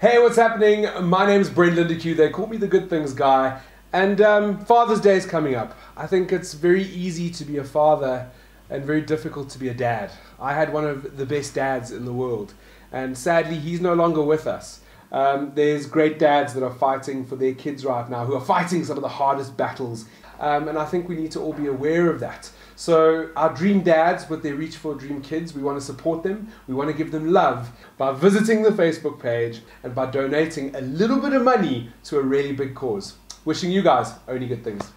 Hey, what's happening? My name's Brent Lindeque. They call me the Good Things Guy. And um, Father's Day is coming up. I think it's very easy to be a father and very difficult to be a dad. I had one of the best dads in the world, and sadly, he's no longer with us. Um, there's great dads that are fighting for their kids right now, who are fighting some of the hardest battles, um, and I think we need to all be aware of that. So, our dream dads, with their reach for dream kids, we want to support them. We want to give them love by visiting the Facebook page and by donating a little bit of money to a really big cause. Wishing you guys only good things.